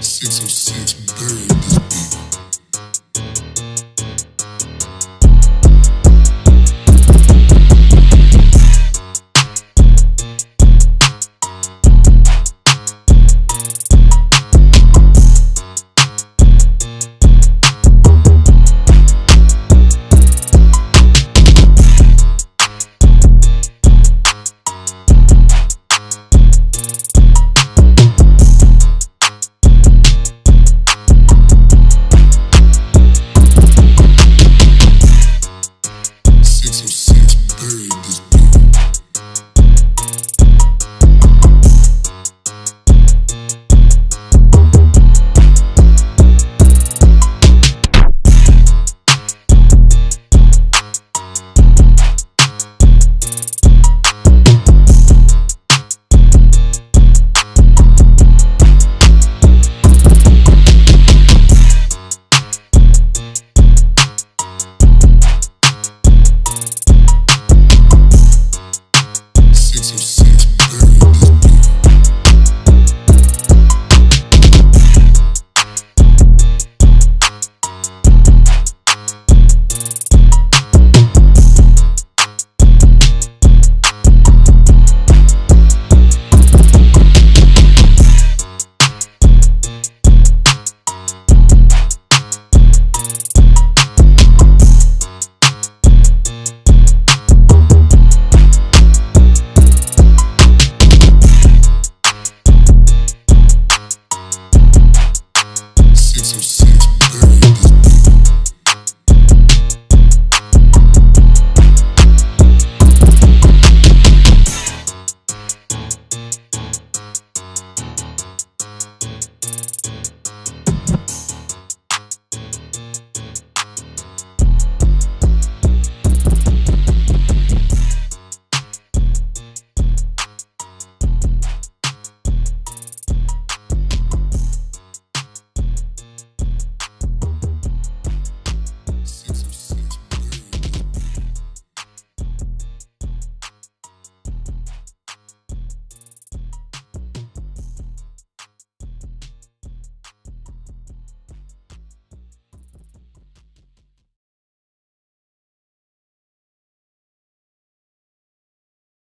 606 bird.